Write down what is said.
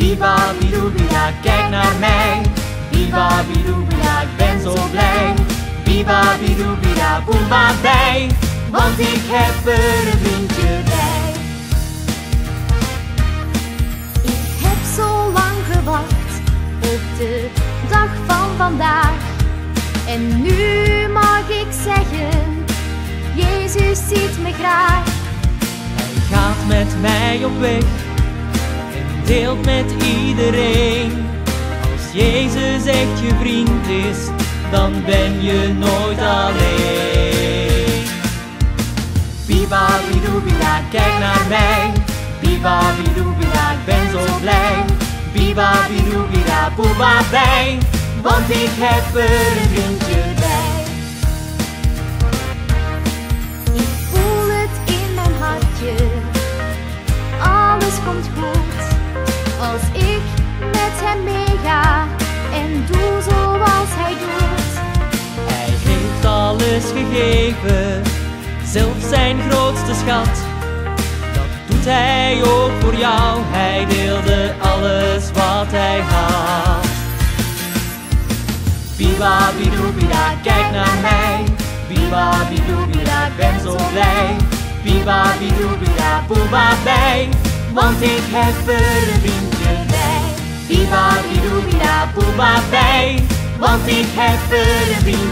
Biba bidubida, kijk naar mij. Biba bidubida, ik ben zo blij. Biba bidubida, boemba bij. Want ik heb er een vriendje bij. Ik heb zo lang gewacht op de dag van vandaag. En nu mag ik zeggen, Jezus ziet me graag. Hij gaat met mij op weg deelt met iedereen. Als Jezus echt je vriend is, dan ben je nooit alleen. Biba bidubida, kijk naar mij. Biba bidubida, ik ben zo blij. Biba bidubida, boeba bij. Want ik heb er een vriendje bij. Gegeven, zelfs zijn grootste schat. Dat doet hij ook voor jou, hij deelde alles wat hij had. Biba bidubida, kijk naar mij. Biba bidubida, ik ben zo blij. Biba bidubida, boeba bij. Want ik heb er een vriendje bij. Biba bidubida, boeba bij. Want ik heb er een.